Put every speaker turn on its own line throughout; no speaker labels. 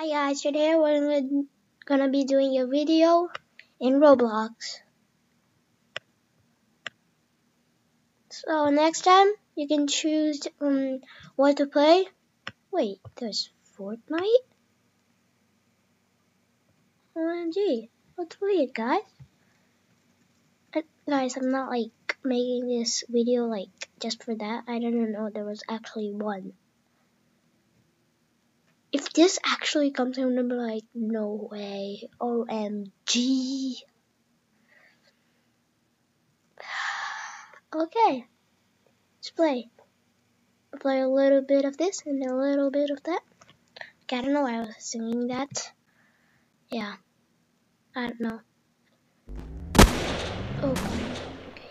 Hi guys, today we're gonna be doing a video in Roblox. So next time you can choose um, what to play. Wait, there's Fortnite? OMG, let's play it guys. Uh, guys, I'm not like making this video like just for that. I didn't know there was actually one if this actually comes out, I'm like, no way, OMG. okay, let's play. Play a little bit of this and a little bit of that. Okay, I don't know why I was singing that. Yeah, I don't know. Oh, okay.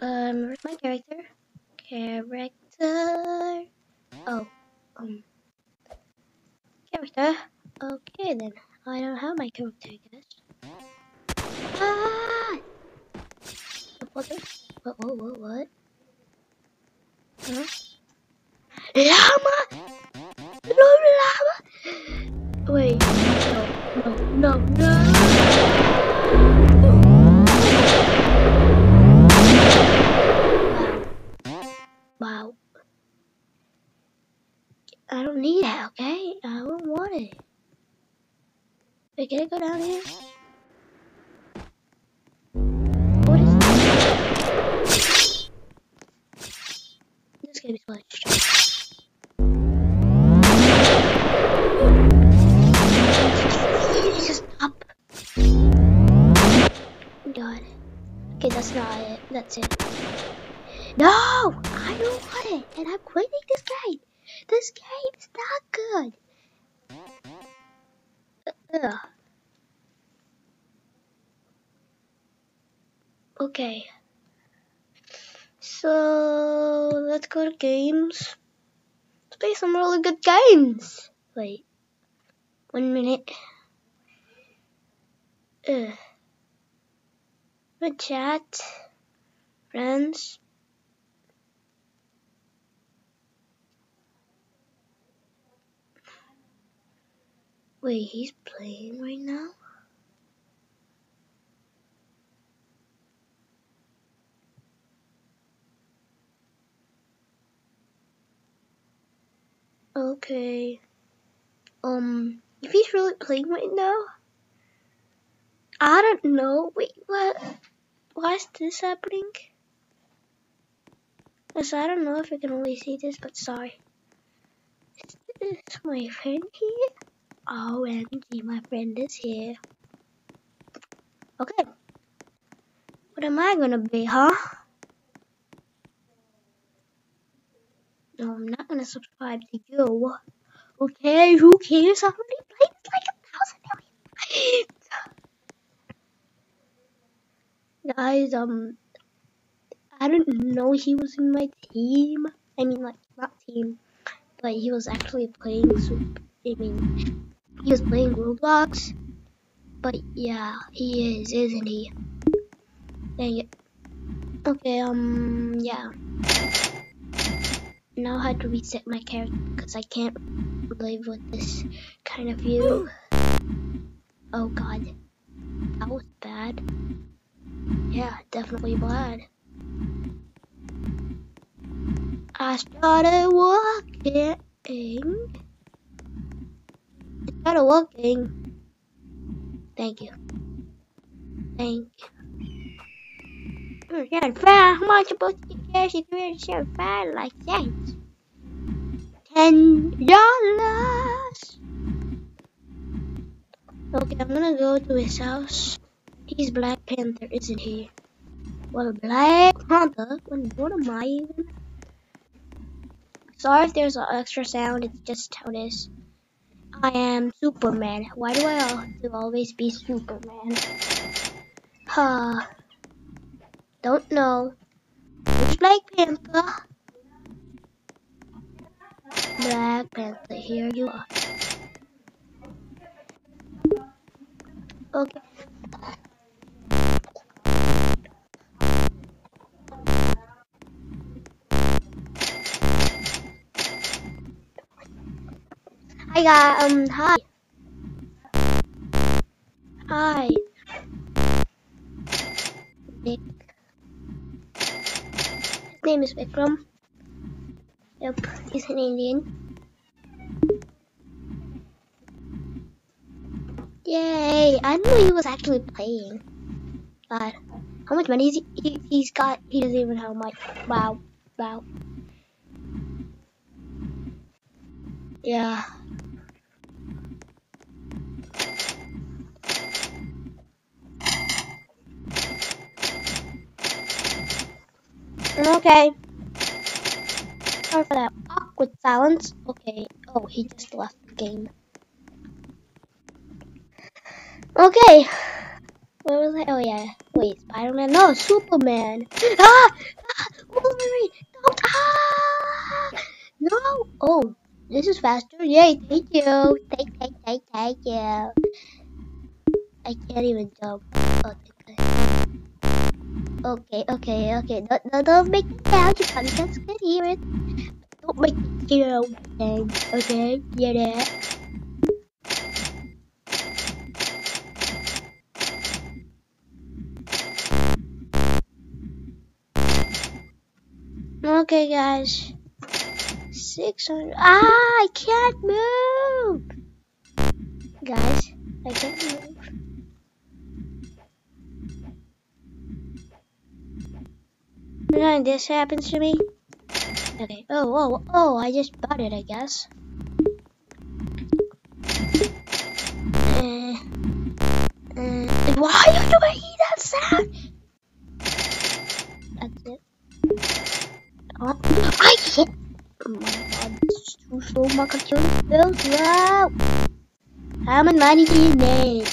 Um, where's my character? Character. Oh, um, character. Okay then, I don't have my character, I guess. Ah! What? What? What? What? What? Huh? Llama! No llama! Wait, no, no, no, no! Okay? I don't want it. Wait, can I go down here? What is this? This is glitched. Just stop. God. Okay, that's not it. That's it. No! I don't want it! And I'm quitting this game! This game is not good! Ugh. Okay. So, let's go to games. Let's play some really good games! Wait. One minute. Ugh. Good chat. Friends. Wait, he's playing right now? Okay. Um, if he's really playing right now? I don't know. Wait, what? Why is this happening? Yes, I don't know if I can only see this, but sorry. Is this my friend here? OMG, my friend is here. Okay. What am I gonna be, huh? No, I'm not gonna subscribe to you. Okay, who cares? I already played like a thousand million Guys, um, I didn't know he was in my team. I mean, like, not team, but he was actually playing super. I mean, he was playing Roblox. But yeah, he is, isn't he? Dang it. Okay, um, yeah. Now I had to reset my character because I can't live with this kind of view. Oh god. That was bad. Yeah, definitely bad. I started walking started walking. Thank you. Thank you. You're getting fat. How much supposed to cash if you're so fat like that? Ten dollars. Okay, I'm gonna go to his house. He's Black Panther, isn't he? Well, Black Panther? When What am I even? Sorry if there's an extra sound, it's just how it is. I am Superman. Why do I have to always be Superman? Huh. Don't know. Who's Black Panther? Black Panther, here you are. Okay. Guys. Um, hi. Hi. Vic. His name is Vikram. Yep, he's an Indian. Yay! I knew he was actually playing. God, how much money he, he, he's got? He doesn't even have much. Wow. Wow. Yeah. Okay. Sorry for that awkward silence. Okay. Oh, he just left the game. Okay. Where was I? Oh yeah. Wait, Spider-Man? No, Superman. Ah! ah! Wolverine! Don't! Ah! No! Oh, this is faster. Yay! Thank you. Thank, thank, thank, thank you. I can't even jump. Oh, Okay, okay, okay. Don't, don't, don't make it sound. You probably just can hear it. Don't make it sound. Okay, get it. Okay, guys. 600. Ah, I can't move. Guys, I can't move. None this happens to me. Okay. Oh, oh, oh, I just bought it, I guess. Uh, uh, why are you making that sound? That's it. Oh, I can't. Oh my god, this is too slow. My feels slow. How much money do you need?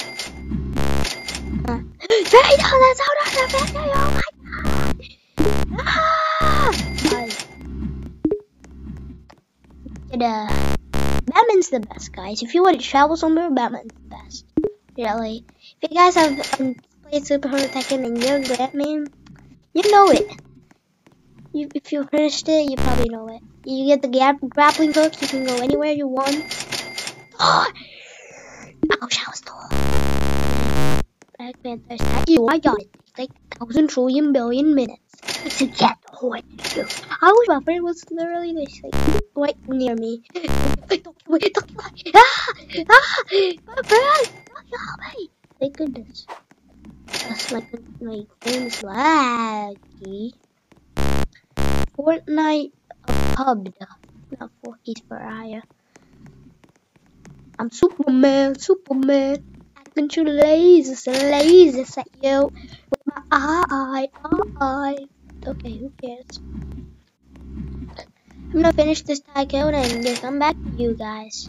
Uh, Very down, that's out the. Oh my uh, Batman's the best, guys. If you want to travel somewhere, Batman's the best. Really. If you guys have um, played Superhero Tycoon and you're Batman, you know it. You, if you finished it, you probably know it. You get the gra grappling hook, you can go anywhere you want. Oh! Ouch, I was told. Black Panther's at you. I got it. Like thousand trillion billion minutes to get do. I wish my friend was literally this, like, right near me. kill me, don't kill. Ah! Ah! My friend! Don't kill me! Thank goodness. That's like my is laggy. Fortnite pub. Not for hire. I'm Superman, Superman. I can shoot lasers, lasers at you with my eye, eye, eye. Okay, who cares? I'm gonna finish this tycoon and come back to you guys.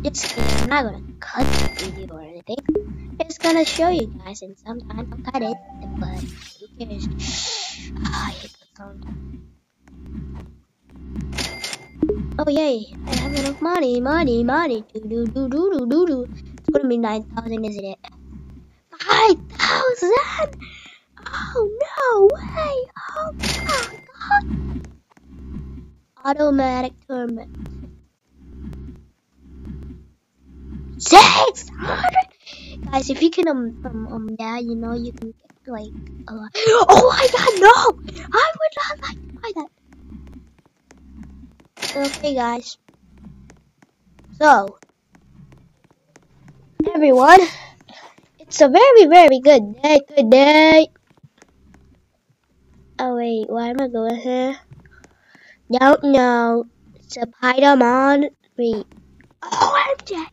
Just kidding, I'm not gonna cut the video or anything. Just gonna show you guys and sometimes I'll cut it, but who cares? Ah, I hate the sound. Oh yay, I have enough money, money, money. Do do do do do do do. It's gonna be 9,000, isn't it? 5,000! Oh, no way! Oh, my God! Automatic tournament. 600! Guys, if you can, um, um, um, yeah, you know, you can get, like, a lot. Oh my god, no! I would not like to buy that. Okay, guys. So, everyone, it's a very, very good day, good day. Oh wait, why am I going here? Don't know. Spider-Man 3. OMG!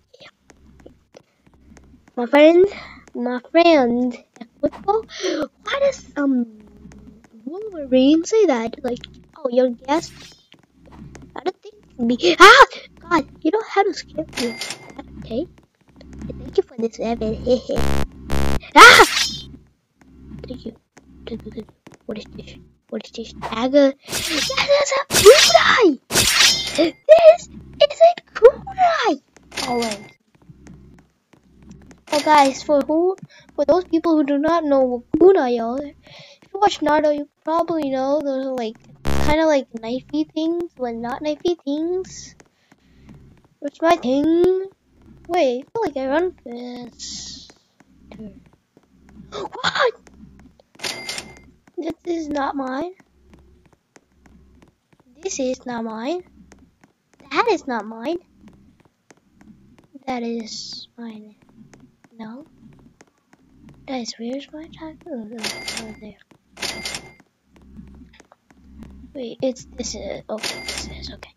My friend, my friend football. Why does um Wolverine say that? Like, oh, your guest. I don't think be. Ah, God, you know how to scare me. Okay. Thank you for this, Evan. ah! Thank you. What is this? What is this? Dagger? That is a kunai! This is a kunai! Alright. Oh guys, for who for those people who do not know what kunai are, if you watch Naruto you probably know those are like kinda like knifey things, but not knifey things. Where's my thing? Wait, I feel like I run fast. What? Is not mine. This is not mine. That is not mine. That is mine. No. That is where's my tag? Oh, oh, there. Wait, it's this is okay. This is okay.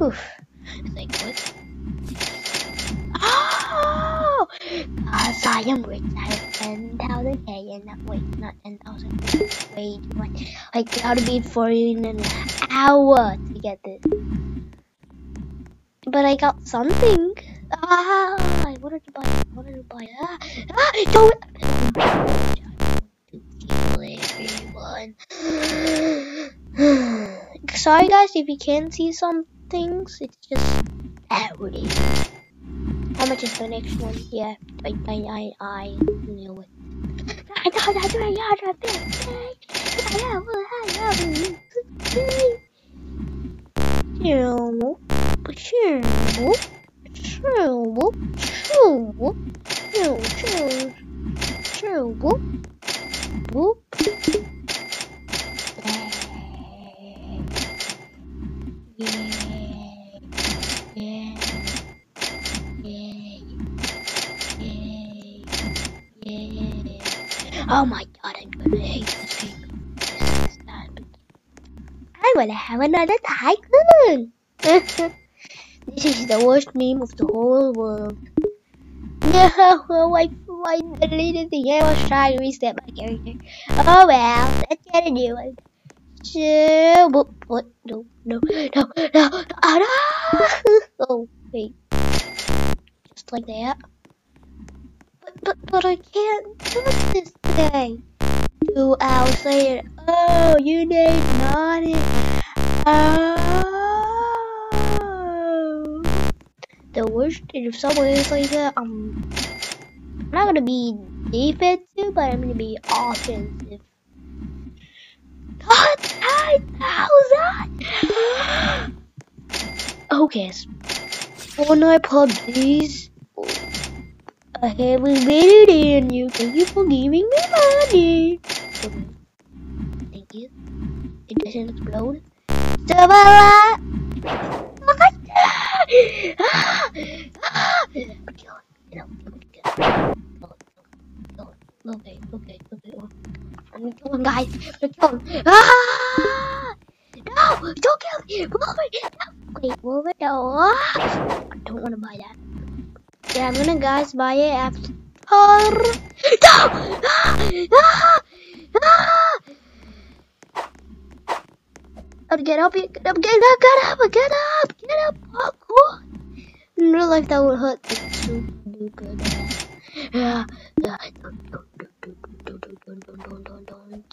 Oof. Like what? Cause I am rich. I have 10,000 K and wait, not 10,000. Wait, what? Like, gotta be for you in an hour to get this. But I got something. Ah, I wanted to buy, I wanted to buy, ah, ah, don't. Sorry guys if you can't see some things, it's just howdy. How much is the next one? Yeah, I, I, I, I knew it. I thought I'd do a yard right there. True, true, true, true, true, true, true, whoop, whoop. Yeah. Oh my god, I'm gonna hate this game. This is. I wanna have another tycoon! this is the worst meme of the whole world. No, I, I deleted the game. I was trying to reset my character. Oh well, let's get a new one. So, what, what, no, no, no, no, no, oh, no! oh, wait just like that. But, but, I can't do this thing. Two hours later, oh, you need money. Oh. The worst thing if someone is like that, um, I'm not gonna be defensive, but I'm gonna be offensive. God, 9,000! okay. Fortnite PUBG's I haven't waited in you. Thank you for giving me money. Thank you. It doesn't explode. Savara! Okay, okay, okay. I'm gonna kill him, guys. I'm gonna kill him. Ah! No! Don't kill me! Wolverine! No! Wait, Wolverine? No! Ah! I don't want to buy that. Yeah, I'm gonna guys buy it after. Oh! No! Ah! Ah! Oh, get up, get up, get up, get up, get up, get up. Oh, cool. In real life, that would hurt. Yeah, yeah.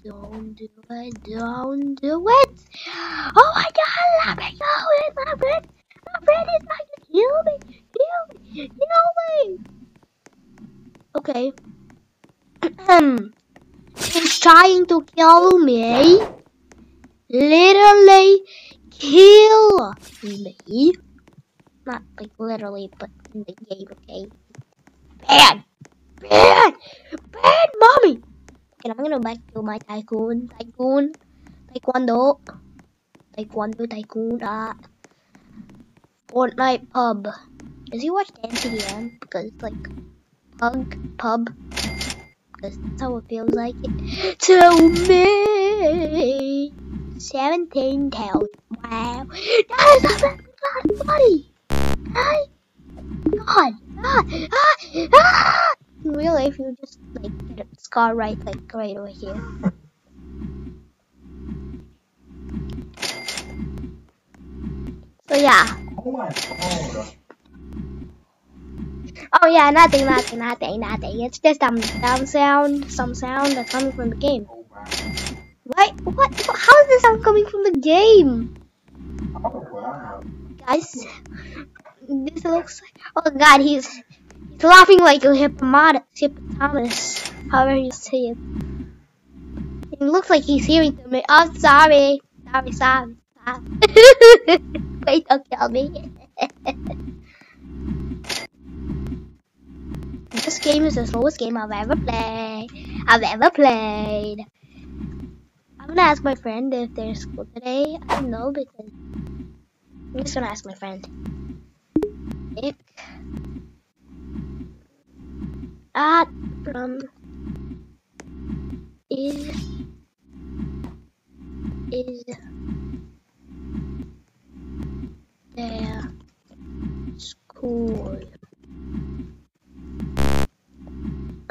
Don't do it, don't do it. Oh my god, I'm it, I'm it, I'm it, it's like, kill me, kill me, kill me. Okay. He's trying to kill me. Literally kill me. Not like literally, but in the game, okay? Bad! Bad! Bad, mommy! Okay, I'm gonna back to my tycoon. Tycoon. Taekwondo. Taekwondo Tycoon. Uh, Fortnite Pub. Does he watch the NCDM? Because like pug pub. Because that's how it feels like it. To me. 17,000. Wow. That is a of money. Hey. God. Ah, ah, ah. In real life, you just like get a scar right, like right over here. So yeah. Oh Oh, yeah, nothing, nothing, nothing, nothing. It's just some sound, some sound that's coming from the game. Wait, what? How is the sound coming from the game? Oh wow. Guys, this looks like. Oh god, he's he's laughing like a hippopotamus. Hippopotamus, however you say it. It looks like he's hearing me. Oh, sorry, sorry, sorry. sorry. Wait, don't kill me. This game is the slowest game I've ever played. I've ever played. I'm gonna ask my friend if there's school today. I don't know because I'm just gonna ask my friend. Nick at from is is there school?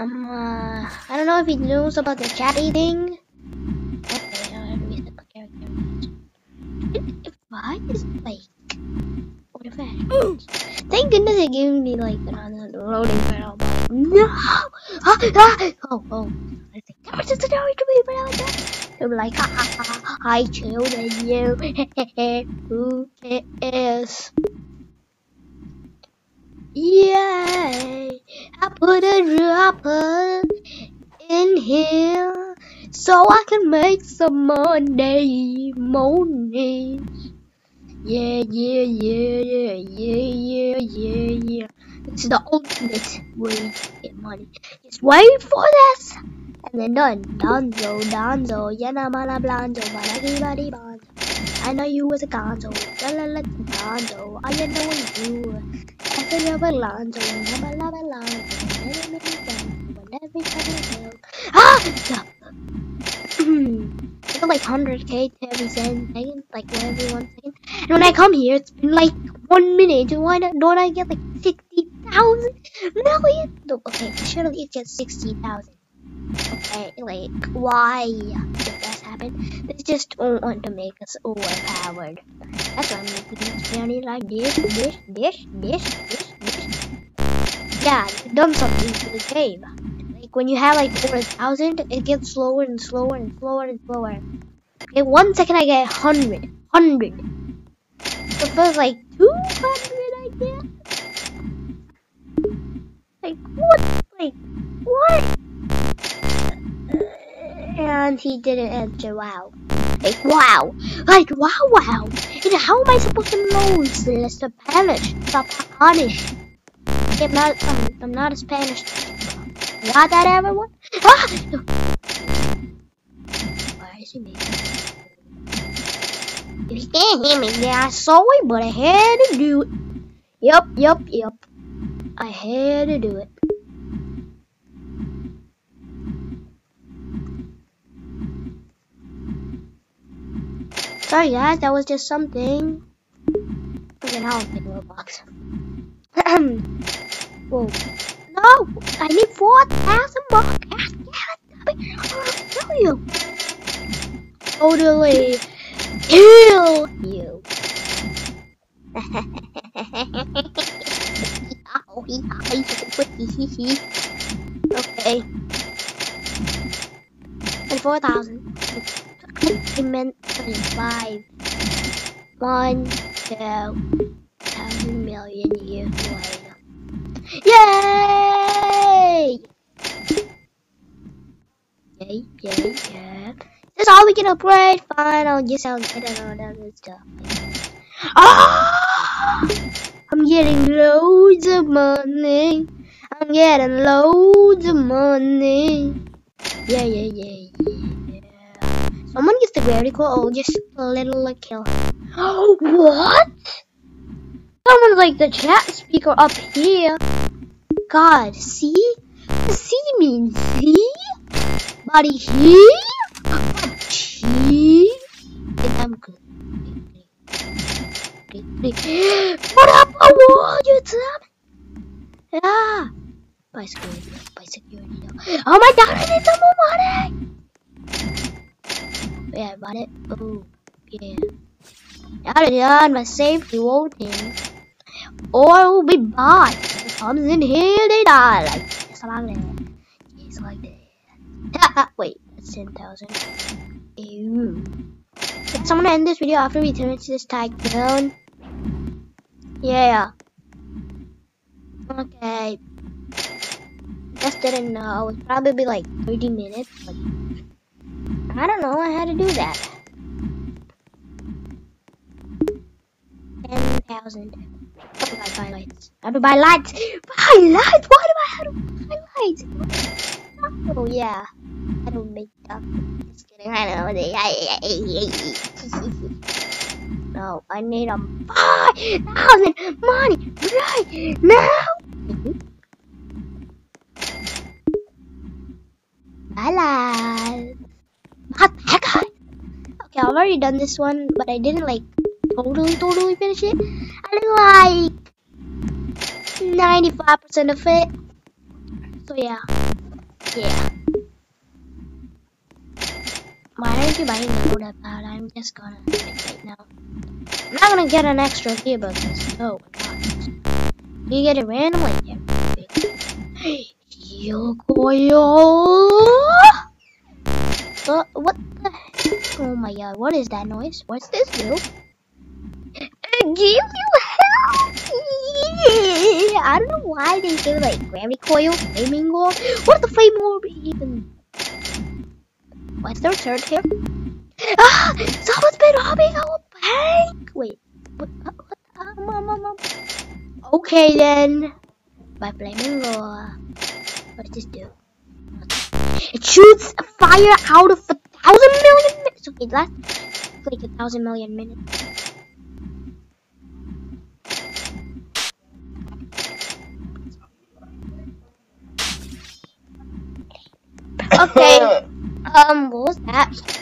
Um, uh, I don't know if he knows about the chatty thing. Okay, I have character. Why is like what if I? Thank goodness they gave me like another loading. But no! Ah, ah! Oh, oh. I think that was just a story to me, but I like that. They were like, ha ha ha, I chosen you. Who is? Yay! I put a dropper in here so I can make some money, money. Yeah, yeah, yeah, yeah, yeah, yeah, yeah, yeah. Is the ultimate way to get money. Just wait for this, and then done. Donzo, Donzo, yana mana blanzo, balagi badi bonzo. I know you was a gonzo, la la la gonzo. I know you. I Ah! I got like 100k every second, like every one second. And when I come here, it's been like one minute. And why don't I get like 60,000 million? No, okay, should at least get 60,000. Okay, like, why did this happen? They just don't want to make us overpowered. That's why I'm making this journey like this, this, this, this, this, this. Yeah, done something to the game. Like, when you have like 4,000, it gets slower and slower and slower and slower. Okay, one second I get 100. 100. The first like 200 I guess. Like what? Like what? And he didn't answer. Wow. Like wow. Like wow wow. And how am I supposed to know the Spanish? Spanish. I'm not. I'm, I'm not a Spanish. Got that everyone? Ah! Why is he making? If you can't hear me, yeah, sorry, but I had to do it. Yep, yep, yep. I had to do it. Oh, Sorry guys, that was just something. Okay, now I'm box. Whoa. No! I need 4,000 bucks! I'll tell you! Totally kill you. okay. And 4,000. I meant 25. One, two, thousand million years later. Yay! Yay, yay, yeah. That's all we can upgrade. Fine, I'll just I'll get all that stuff. Ah! I'm getting loads of money. I'm getting loads of money. Yeah, yeah, yeah, yeah. Someone gets the gravity coil. Oh, just a little like kill what? Someone's like the chat speaker up here. God, see? See means see? Buddy here? cheese. And I'm good. What up, oh, YouTube? Yeah. By security, by security. Oh my god, I need some more money! Yeah, I bought it. Oh, yeah. Now done my safety voting. Or be bought. It comes in here, they die. Like, just like that. Just like that. Wait, that's 10,000. Ew. Can someone end this video after we turn this tag down? Yeah. Okay. Just didn't know. It would probably be like 30 minutes, I don't know. I had to do that. 10,000. I have to buy lights. I have to buy lights. Buy lights? Why do I how to highlight. Oh yeah, I don't make that. Just kidding. I know. No, I need a five thousand money right now. Not that guy. Okay, I've already done this one, but I didn't like totally, totally finish it. I did like 95% of it. So yeah. Yeah. Why don't you buy know that bad? I'm just gonna it right now. I'm not gonna get an extra gear because no, You get it randomly. Yeah. Yokoyo! Uh, what the? Oh my god, what is that noise? What's this do? Give you help! Yeah. I don't know why they say like gravity coil, flaming orb. What the flame orb even? What's their third here? Ah! Someone's been robbing our bank! Wait, what? what um, um, um. Okay then. By flaming. What does this do? It shoots fire out of a thousand million minutes. Okay, that's like a thousand million minutes. Okay. um, what was that?